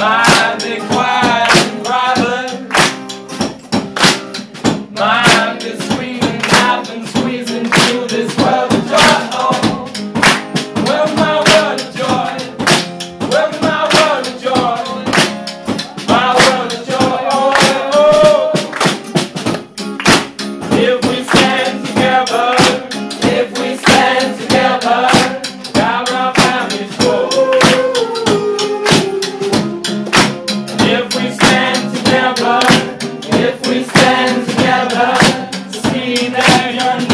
Five big We stand together, to see that you're